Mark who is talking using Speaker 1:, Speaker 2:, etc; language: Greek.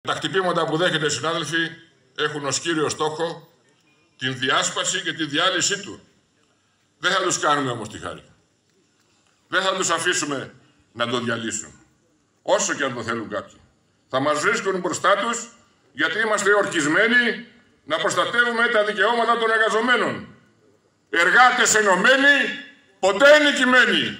Speaker 1: Τα χτυπήματα που δέχεται, συνάδελφοι, έχουν ως κύριο στόχο την διάσπαση και τη διάλυσή του. Δεν θα τους κάνουμε όμως τη χάρη. Δεν θα τους αφήσουμε να το διαλύσουν. Όσο και αν το θέλουν κάποιοι. Θα μας βρίσκουν μπροστά τους γιατί είμαστε ορκισμένοι να προστατεύουμε τα δικαιώματα των εργαζομένων. Εργάτες ενωμένοι, ποτέ νικημένοι.